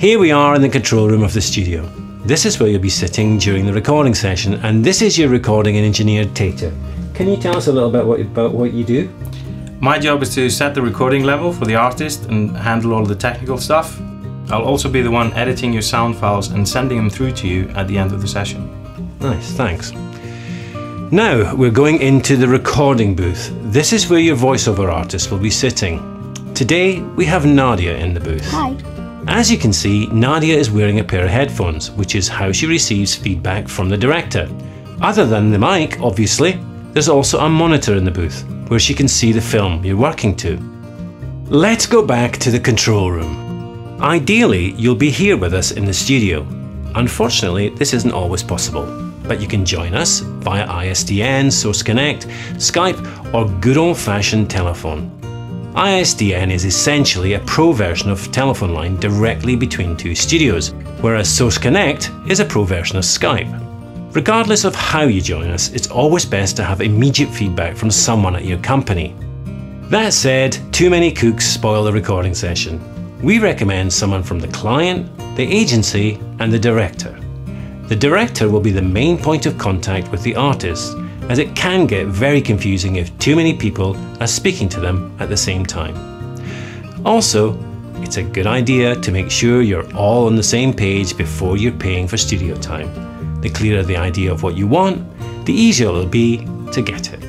Here we are in the control room of the studio. This is where you'll be sitting during the recording session, and this is your recording engineer, Tater. Can you tell us a little bit what, about what you do? My job is to set the recording level for the artist and handle all the technical stuff. I'll also be the one editing your sound files and sending them through to you at the end of the session. Nice, thanks. Now we're going into the recording booth. This is where your voiceover artist will be sitting. Today we have Nadia in the booth. Hi. As you can see, Nadia is wearing a pair of headphones, which is how she receives feedback from the director. Other than the mic, obviously, there's also a monitor in the booth, where she can see the film you're working to. Let's go back to the control room. Ideally, you'll be here with us in the studio. Unfortunately, this isn't always possible, but you can join us via ISDN, Source Connect, Skype, or good old-fashioned telephone. ISDN is essentially a pro version of telephone line directly between two studios, whereas Source Connect is a pro version of Skype. Regardless of how you join us, it's always best to have immediate feedback from someone at your company. That said, too many cooks spoil the recording session. We recommend someone from the client, the agency, and the director. The director will be the main point of contact with the artist as it can get very confusing if too many people are speaking to them at the same time. Also, it's a good idea to make sure you're all on the same page before you're paying for studio time. The clearer the idea of what you want, the easier it'll be to get it.